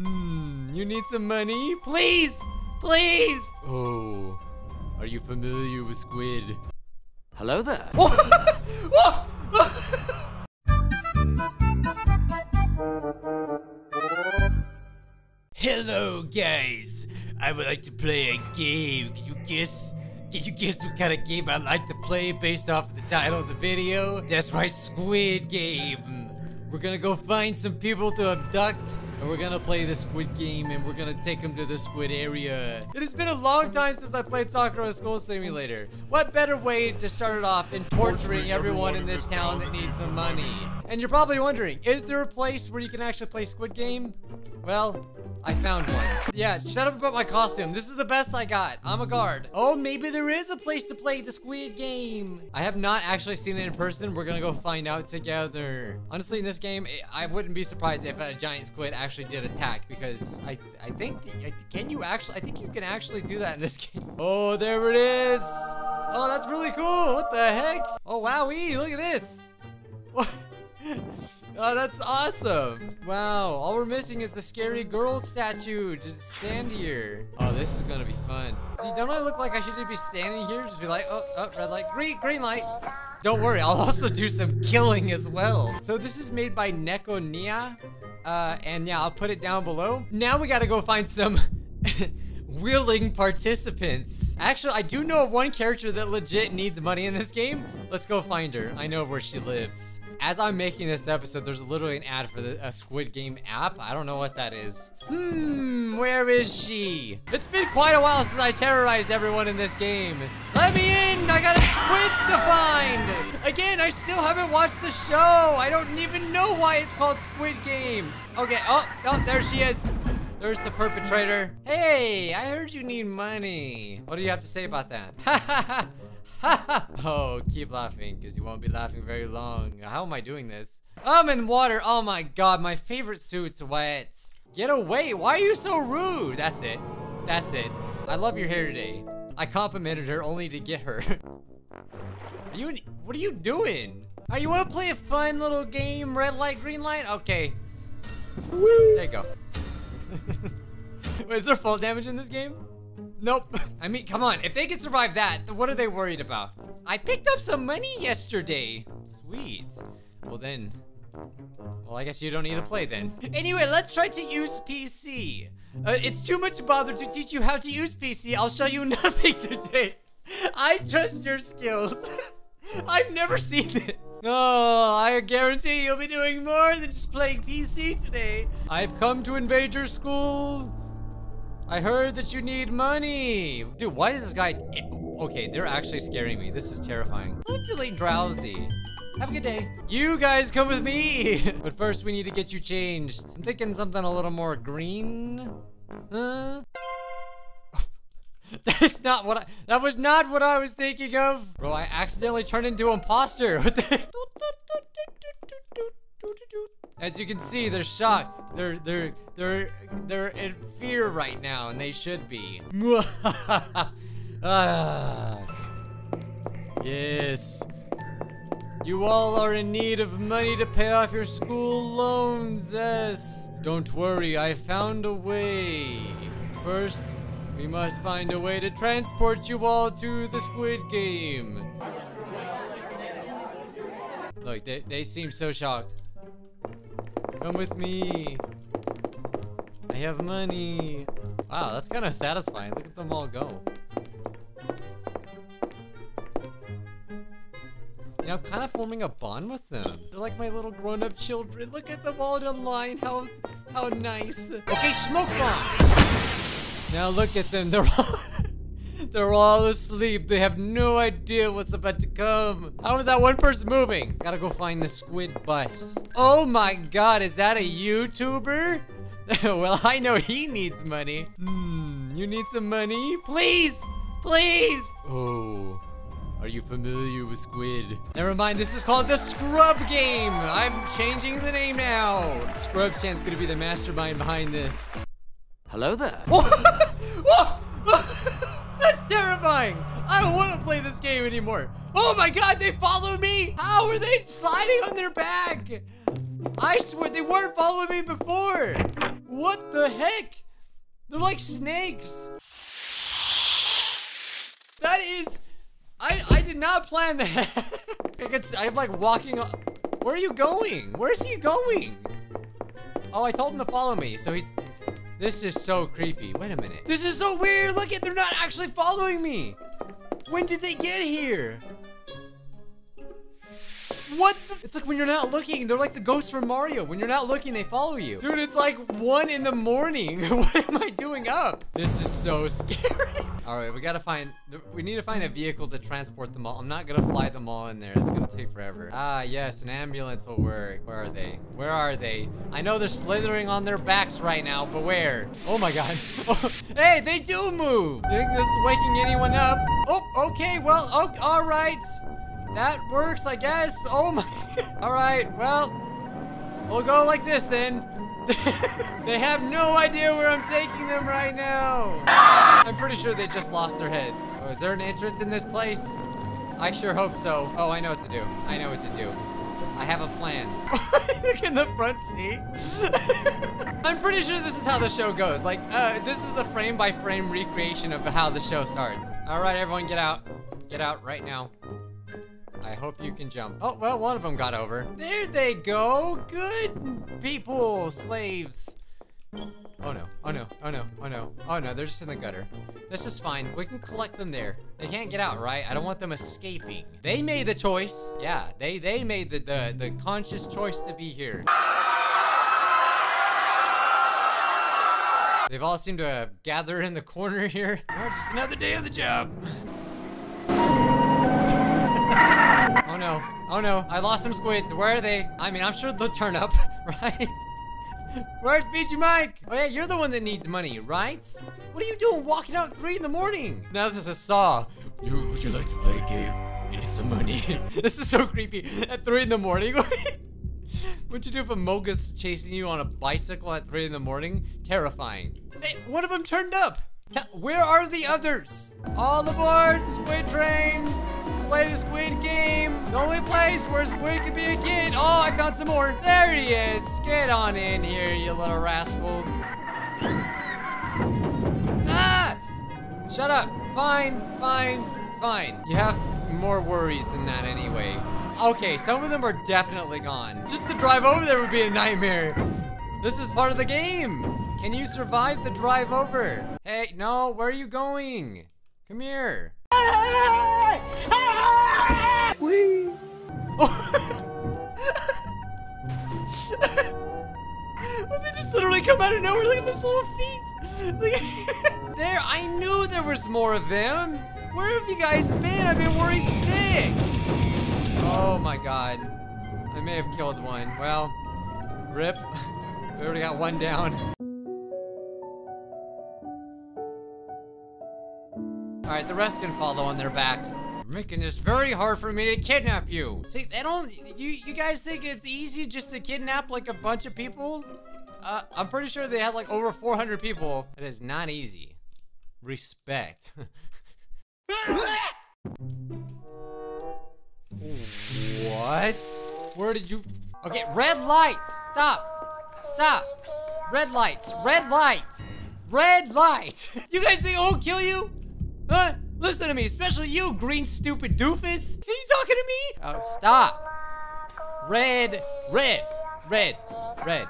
Hmm, you need some money? Please! Please! Oh, are you familiar with squid? Hello there. Hello, guys. I would like to play a game. Can you guess? Can you guess what kind of game I like to play based off of the title of the video? That's right, Squid Game. We're gonna go find some people to abduct, and we're gonna play the Squid Game, and we're gonna take them to the Squid area. It has been a long time since I played Sakura School Simulator. What better way to start it off than torturing everyone in this town that needs some money? And you're probably wondering, is there a place where you can actually play Squid Game? Well, I found one. Yeah, shut up about my costume. This is the best I got. I'm a guard. Oh, maybe there is a place to play the Squid Game. I have not actually seen it in person. We're gonna go find out together. Honestly, in this game, eh, I wouldn't be surprised if a giant squid actually did attack because I, I think, can you actually, I think you can actually do that in this game. Oh, there it is. Oh, that's really cool. What the heck? Oh, wowee, look at this. What? Oh, that's awesome. Wow, all we're missing is the scary girl statue. Just stand here. Oh, this is gonna be fun. See, don't I look like I should just be standing here? Just be like, oh, oh, red light, green, green light. Don't worry, I'll also do some killing as well. So this is made by Nekonia. Uh, and yeah, I'll put it down below. Now we gotta go find some willing participants. Actually, I do know of one character that legit needs money in this game. Let's go find her. I know where she lives. As I'm making this episode, there's literally an ad for the, a Squid Game app. I don't know what that is. Hmm, where is she? It's been quite a while since I terrorized everyone in this game. Let me in! I got a squids to find! Again, I still haven't watched the show. I don't even know why it's called Squid Game. Okay, oh, oh, there she is. There's the perpetrator. Hey, I heard you need money. What do you have to say about that? oh, keep laughing, because you won't be laughing very long. How am I doing this? I'm in water. Oh my god, my favorite suit's wet. Get away. Why are you so rude? That's it. That's it. I love your hair today. I complimented her only to get her. are you, what are you doing? Are you want to play a fun little game? Red light, green light? Okay. There you go. Wait, is there fall damage in this game? Nope. I mean, come on. If they can survive that, what are they worried about? I picked up some money yesterday. Sweet. Well then, well, I guess you don't need to play then. Anyway, let's try to use PC. Uh, it's too much bother to teach you how to use PC. I'll show you nothing today. I trust your skills. I've never seen this. Oh, I guarantee you'll be doing more than just playing PC today. I've come to invade your school. I heard that you need money. Dude, why is this guy... Okay, they're actually scaring me. This is terrifying. I'm feeling drowsy. Have a good day. You guys come with me. but first, we need to get you changed. I'm thinking something a little more green. Huh? That's not what I- That was not what I was thinking of. Bro, I accidentally turned into imposter. As you can see, they're shocked. They're they're they're they're in fear right now, and they should be. ah. Yes. You all are in need of money to pay off your school loans, yes. Don't worry, I found a way. First, we must find a way to transport you all to the Squid Game. Look, they, they seem so shocked. Come with me. I have money. Wow, that's kind of satisfying. Look at them all go. Know, I'm kind of forming a bond with them. They're like my little grown-up children. Look at them all in line. How, how nice. Okay, smoke bomb. Now look at them. They're all, they're all asleep. They have no idea what's about to come. How is that one person moving? Gotta go find the squid bus. Oh my god, is that a YouTuber? well, I know he needs money. Hmm, you need some money? Please, please. Oh. Are you familiar with Squid? Never mind, this is called the Scrub Game. I'm changing the name now. Scrub Chan's gonna be the mastermind behind this. Hello there. Terrifying. I don't want to play this game anymore. Oh my god, they followed me. How are they sliding on their back? I swear they weren't following me before. What the heck? They're like snakes. That is, I I did not plan that. I I'm like walking. Where are you going? Where's he going? Oh, I told him to follow me, so he's. This is so creepy. Wait a minute. This is so weird. Look at, they're not actually following me. When did they get here? What the? It's like when you're not looking, they're like the ghosts from Mario. When you're not looking, they follow you. Dude, it's like one in the morning. what am I doing up? This is so scary. All right, we gotta find, we need to find a vehicle to transport them all. I'm not gonna fly them all in there. It's gonna take forever. Ah, yes, an ambulance will work. Where are they? Where are they? I know they're slithering on their backs right now, but where? Oh my God. hey, they do move. You think this is waking anyone up? Oh, okay, well, oh, all right. That works, I guess. Oh my. All right, well, we'll go like this then. they have no idea where I'm taking them right now. I'm pretty sure they just lost their heads. Oh, is there an entrance in this place? I sure hope so. Oh, I know what to do. I know what to do. I have a plan. Look in the front seat. I'm pretty sure this is how the show goes. Like, uh, this is a frame by frame recreation of how the show starts. All right, everyone, get out. Get out right now. I hope you can jump. Oh, well, one of them got over. There they go. Good people, slaves. Oh no, oh no, oh no, oh no, oh no, they're just in the gutter. This is fine, we can collect them there. They can't get out, right? I don't want them escaping. They made the choice. Yeah, they, they made the, the, the conscious choice to be here. They've all seemed to have gathered in the corner here. Oh, just another day of the job. Oh no. Oh no. I lost some squids. Where are they? I mean, I'm sure they'll turn up, right? Where's Bijuu Mike? Oh yeah, you're the one that needs money, right? What are you doing walking out at 3 in the morning? Now this is a saw. Would you like to play a game? You need some money. this is so creepy. At 3 in the morning? What'd you do if a Mogus chasing you on a bicycle at 3 in the morning? Terrifying. Hey, one of them turned up. Where are the others? All aboard the squid train play the Squid Game. The only place where Squid can be a kid. Oh, I found some more. There he is. Get on in here, you little rascals. Ah! Shut up. It's fine. It's fine. It's fine. You have more worries than that anyway. Okay, some of them are definitely gone. Just the drive over there would be a nightmare. This is part of the game. Can you survive the drive over? Hey, no, where are you going? Come here. They just literally come out of nowhere. Look at those little feet. there, I knew there was more of them. Where have you guys been? I've been worried sick. Oh my god. I may have killed one. Well, rip. We already got one down. All right, the rest can follow on their backs. You're making this very hard for me to kidnap you. See, they don't, you, you guys think it's easy just to kidnap like a bunch of people? Uh, I'm pretty sure they had like over 400 people. It is not easy. Respect. what? Where did you? Okay, red lights. Stop. Stop. Red lights. Red lights. Red lights. you guys think I won't kill you? Huh? Listen to me, especially you, green stupid doofus. Are you talking to me? Oh, stop. Red, red, red, red,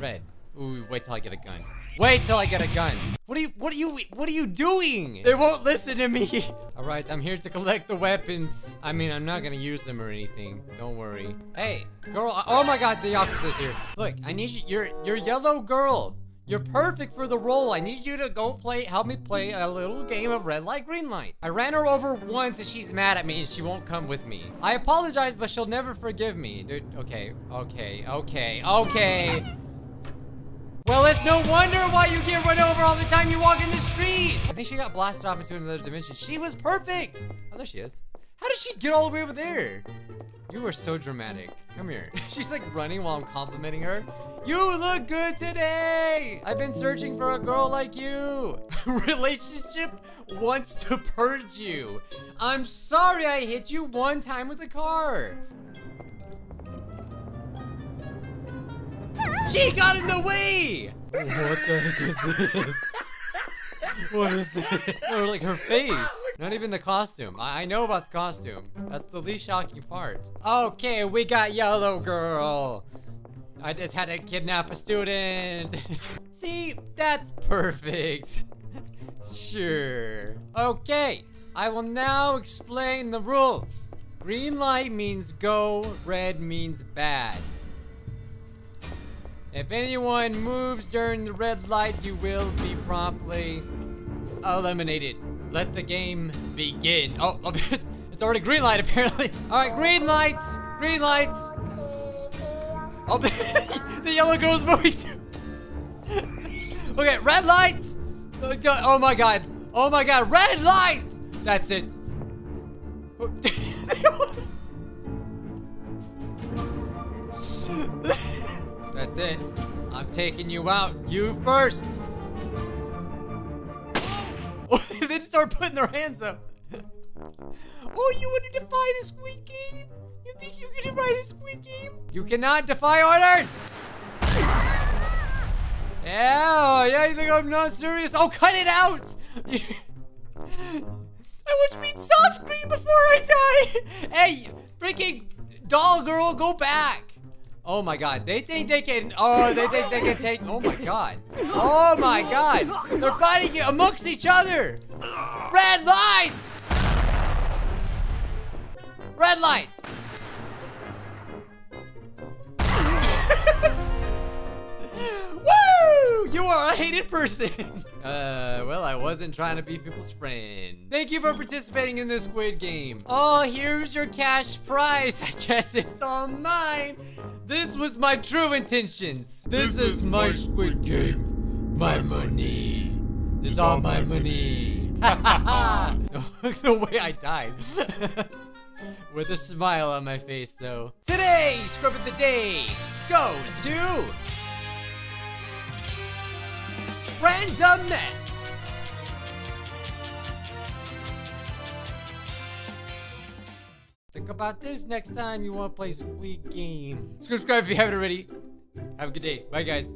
red. Ooh, wait till I get a gun. Wait till I get a gun. What are you, what are you, what are you doing? They won't listen to me. All right, I'm here to collect the weapons. I mean, I'm not gonna use them or anything. Don't worry. Hey, girl, oh my God, the officer's here. Look, I need you, you're, you're yellow girl. You're perfect for the role. I need you to go play, help me play a little game of red light, green light. I ran her over once and she's mad at me and she won't come with me. I apologize, but she'll never forgive me. Dude, okay, okay, okay, okay. Well, it's no wonder why you get run over all the time you walk in the street. I think she got blasted off into another dimension. She was perfect. Oh, there she is. How did she get all the way over there? You are so dramatic. Come here. She's like running while I'm complimenting her. You look good today. I've been searching for a girl like you. Relationship wants to purge you. I'm sorry I hit you one time with a car. She got in the way. What the heck is this? What is this? Or like her face. Not even the costume. I, I know about the costume. That's the least shocking part. Okay, we got Yellow Girl. I just had to kidnap a student. See, that's perfect. sure. Okay, I will now explain the rules. Green light means go, red means bad. If anyone moves during the red light, you will be promptly eliminated. Let the game begin. Oh, it's already green light apparently. All right, green lights, green lights. Oh, the yellow girl's moving too. okay, red lights. Oh, oh my god. Oh my god, red lights. That's it. That's it. I'm taking you out. You first. Oh, they just start putting their hands up. Oh, you want to defy the Squid Game? You think you can defy the Squid Game? You cannot defy orders! Yeah, yeah, you think I'm not serious? Oh, cut it out! I want to be soft cream before I die! Hey, freaking doll girl, go back! Oh my god, they think they can, oh, they think they can take, oh my god. Oh my god, they're fighting amongst each other! Red lights! Red lights! A hated person! Uh, well, I wasn't trying to be people's friend. Thank you for participating in this Squid Game. Oh, here's your cash prize. I guess it's all mine. This was my true intentions. This, this is my Squid Game. My money. This is all my money. Ha ha! Look the way I died. With a smile on my face, though. Today, Scrub of the Day goes to... Randomness! Think about this next time you want to play Squid Game. Subscribe if you haven't already. Have a good day. Bye, guys.